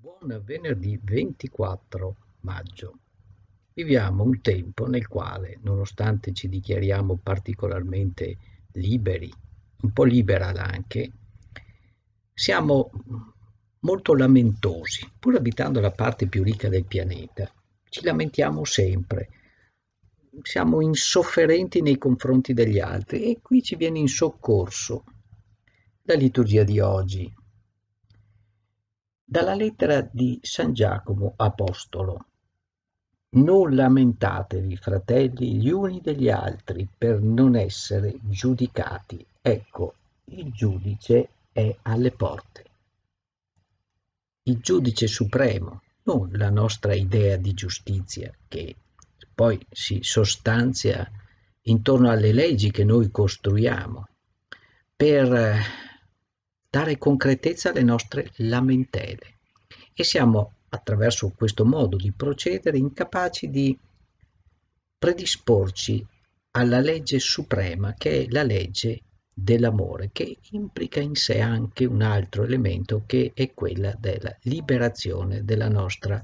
Buon venerdì 24 maggio. Viviamo un tempo nel quale, nonostante ci dichiariamo particolarmente liberi, un po' liberal anche, siamo molto lamentosi, pur abitando la parte più ricca del pianeta. Ci lamentiamo sempre, siamo insofferenti nei confronti degli altri e qui ci viene in soccorso la liturgia di oggi. Dalla lettera di San Giacomo Apostolo. Non lamentatevi, fratelli, gli uni degli altri per non essere giudicati. Ecco, il giudice è alle porte. Il giudice supremo, non la nostra idea di giustizia che poi si sostanzia intorno alle leggi che noi costruiamo per dare concretezza alle nostre lamentele e siamo attraverso questo modo di procedere incapaci di predisporci alla legge suprema che è la legge dell'amore che implica in sé anche un altro elemento che è quella della liberazione della nostra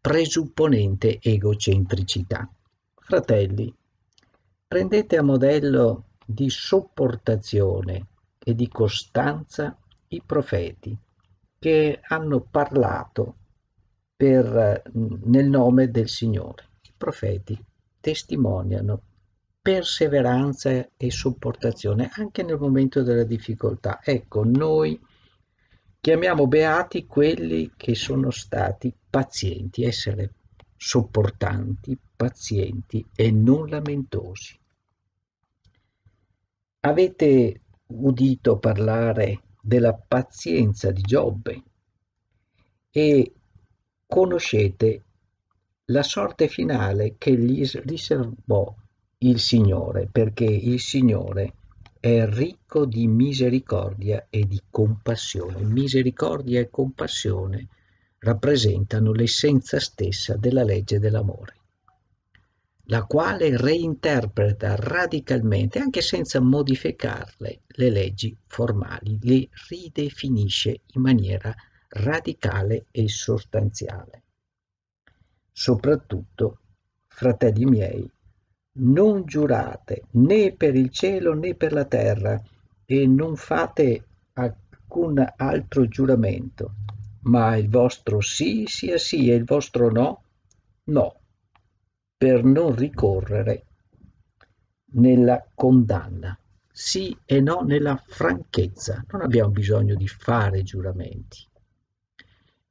presupponente egocentricità. Fratelli, prendete a modello di sopportazione e di costanza i profeti che hanno parlato per, nel nome del Signore. I profeti testimoniano perseveranza e sopportazione anche nel momento della difficoltà. Ecco, noi chiamiamo beati quelli che sono stati pazienti, essere sopportanti, pazienti e non lamentosi. Avete udito parlare della pazienza di Giobbe e conoscete la sorte finale che gli riservò il Signore, perché il Signore è ricco di misericordia e di compassione. Misericordia e compassione rappresentano l'essenza stessa della legge dell'amore la quale reinterpreta radicalmente, anche senza modificarle, le leggi formali, le ridefinisce in maniera radicale e sostanziale. Soprattutto, fratelli miei, non giurate né per il cielo né per la terra e non fate alcun altro giuramento, ma il vostro sì sia sì e il vostro no no per non ricorrere nella condanna. Sì e no nella franchezza. Non abbiamo bisogno di fare giuramenti.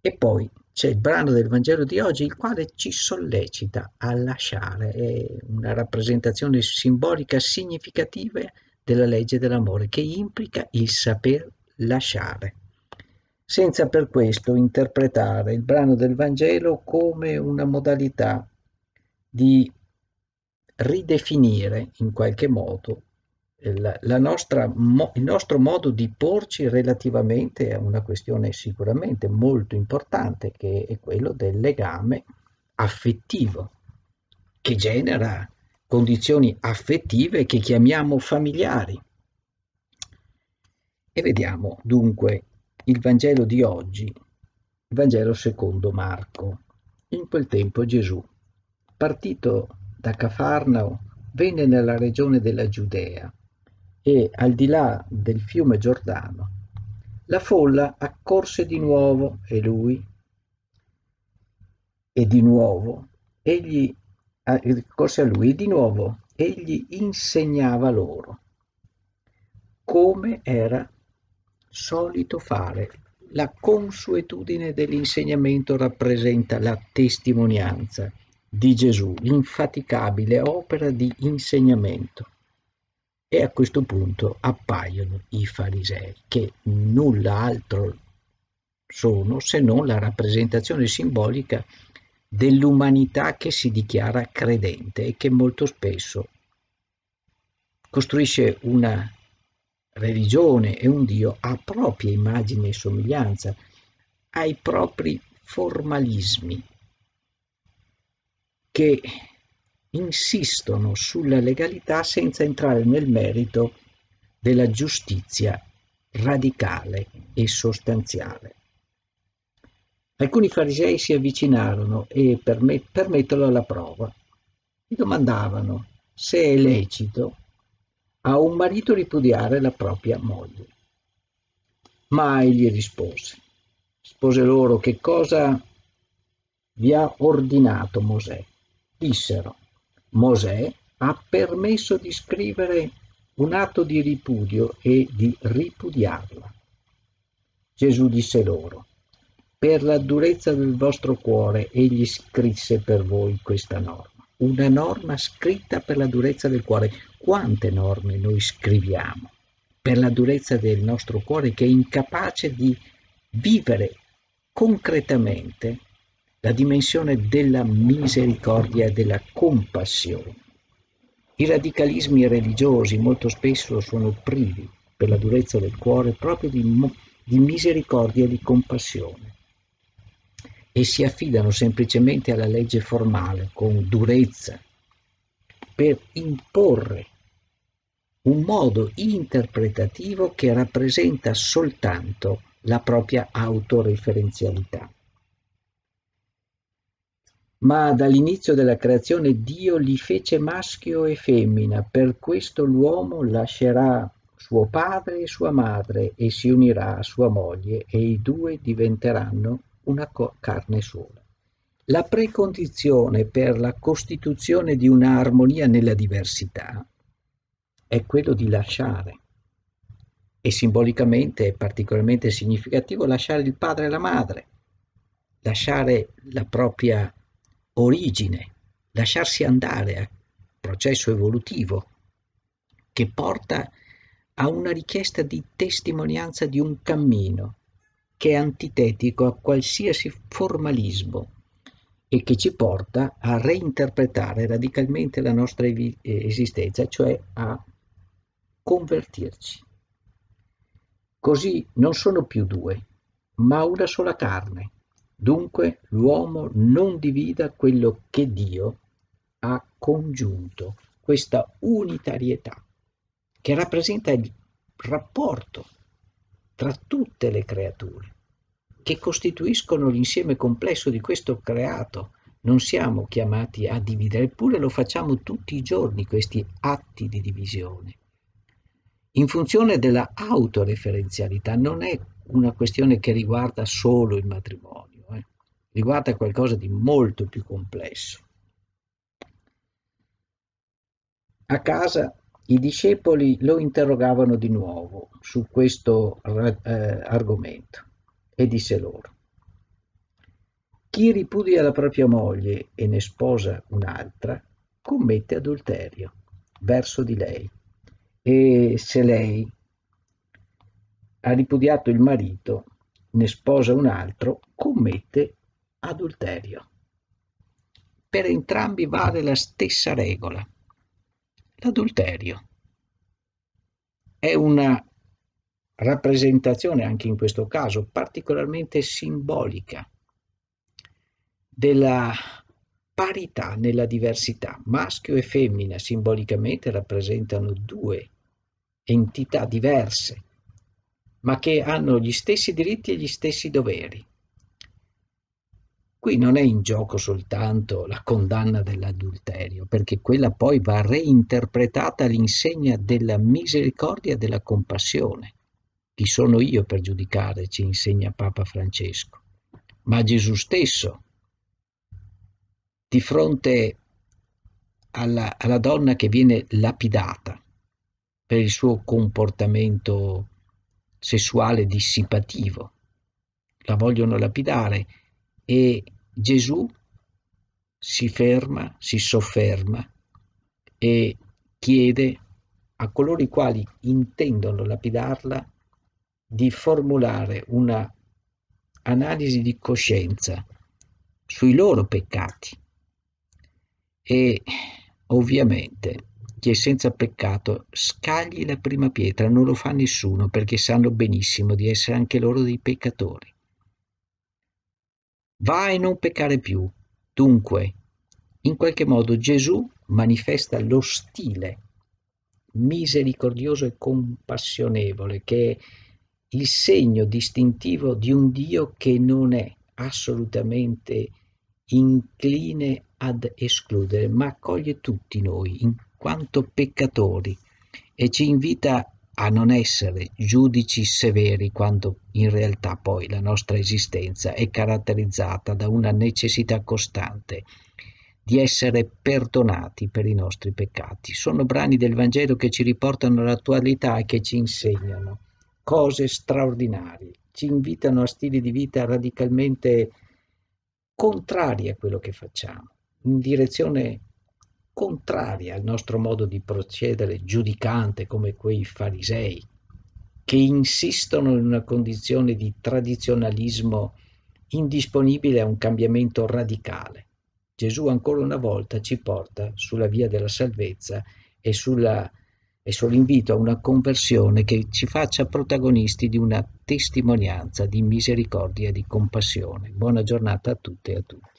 E poi c'è il brano del Vangelo di oggi, il quale ci sollecita a lasciare, è una rappresentazione simbolica significativa della legge dell'amore, che implica il saper lasciare, senza per questo interpretare il brano del Vangelo come una modalità di ridefinire in qualche modo la nostra, il nostro modo di porci relativamente a una questione sicuramente molto importante che è quello del legame affettivo che genera condizioni affettive che chiamiamo familiari. E vediamo dunque il Vangelo di oggi, il Vangelo secondo Marco. In quel tempo Gesù partito da Cafarnao venne nella regione della Giudea e al di là del fiume Giordano. La folla accorse di nuovo e lui e di nuovo egli accorse a lui e di nuovo egli insegnava loro come era solito fare. La consuetudine dell'insegnamento rappresenta la testimonianza di Gesù, l'infaticabile opera di insegnamento. E a questo punto appaiono i farisei, che nulla altro sono se non la rappresentazione simbolica dell'umanità che si dichiara credente e che molto spesso costruisce una religione e un Dio a propria immagine e somiglianza, ai propri formalismi, che insistono sulla legalità senza entrare nel merito della giustizia radicale e sostanziale. Alcuni farisei si avvicinarono e per, me, metterlo alla prova gli domandavano se è lecito a un marito ripudiare la propria moglie. Ma egli rispose, rispose loro che cosa vi ha ordinato Mosè. Dissero, Mosè ha permesso di scrivere un atto di ripudio e di ripudiarla. Gesù disse loro, per la durezza del vostro cuore egli scrisse per voi questa norma. Una norma scritta per la durezza del cuore. Quante norme noi scriviamo per la durezza del nostro cuore che è incapace di vivere concretamente la dimensione della misericordia e della compassione. I radicalismi religiosi molto spesso sono privi per la durezza del cuore proprio di, di misericordia e di compassione e si affidano semplicemente alla legge formale con durezza per imporre un modo interpretativo che rappresenta soltanto la propria autoreferenzialità. Ma dall'inizio della creazione Dio li fece maschio e femmina, per questo l'uomo lascerà suo padre e sua madre e si unirà a sua moglie e i due diventeranno una carne sola. La precondizione per la costituzione di un'armonia nella diversità è quello di lasciare. E simbolicamente è particolarmente significativo lasciare il padre e la madre, lasciare la propria origine, lasciarsi andare al processo evolutivo che porta a una richiesta di testimonianza di un cammino che è antitetico a qualsiasi formalismo e che ci porta a reinterpretare radicalmente la nostra esistenza, cioè a convertirci. Così non sono più due, ma una sola carne. Dunque l'uomo non divida quello che Dio ha congiunto, questa unitarietà che rappresenta il rapporto tra tutte le creature, che costituiscono l'insieme complesso di questo creato. Non siamo chiamati a dividere, eppure lo facciamo tutti i giorni, questi atti di divisione. In funzione della autoreferenzialità non è una questione che riguarda solo il matrimonio? Riguarda qualcosa di molto più complesso. A casa i discepoli lo interrogavano di nuovo su questo eh, argomento e disse loro, chi ripudia la propria moglie e ne sposa un'altra, commette adulterio verso di lei. E se lei ha ripudiato il marito, ne sposa un altro, commette adulterio. Per entrambi vale la stessa regola l'adulterio. È una rappresentazione, anche in questo caso, particolarmente simbolica della parità nella diversità. Maschio e femmina simbolicamente rappresentano due entità diverse, ma che hanno gli stessi diritti e gli stessi doveri. Qui non è in gioco soltanto la condanna dell'adulterio, perché quella poi va reinterpretata all'insegna della misericordia e della compassione. Chi sono io per giudicare, ci insegna Papa Francesco. Ma Gesù stesso, di fronte alla, alla donna che viene lapidata per il suo comportamento sessuale dissipativo, la vogliono lapidare e Gesù si ferma, si sofferma e chiede a coloro i quali intendono lapidarla di formulare una analisi di coscienza sui loro peccati e ovviamente chi è senza peccato scagli la prima pietra, non lo fa nessuno perché sanno benissimo di essere anche loro dei peccatori. Va e non peccare più. Dunque, in qualche modo Gesù manifesta lo stile misericordioso e compassionevole che è il segno distintivo di un Dio che non è assolutamente incline ad escludere, ma accoglie tutti noi in quanto peccatori e ci invita a non essere giudici severi quando in realtà poi la nostra esistenza è caratterizzata da una necessità costante di essere perdonati per i nostri peccati. Sono brani del Vangelo che ci riportano all'attualità e che ci insegnano cose straordinarie, ci invitano a stili di vita radicalmente contrari a quello che facciamo, in direzione contraria al nostro modo di procedere giudicante come quei farisei che insistono in una condizione di tradizionalismo indisponibile a un cambiamento radicale. Gesù ancora una volta ci porta sulla via della salvezza e, sulla, e sull'invito a una conversione che ci faccia protagonisti di una testimonianza di misericordia e di compassione. Buona giornata a tutte e a tutti.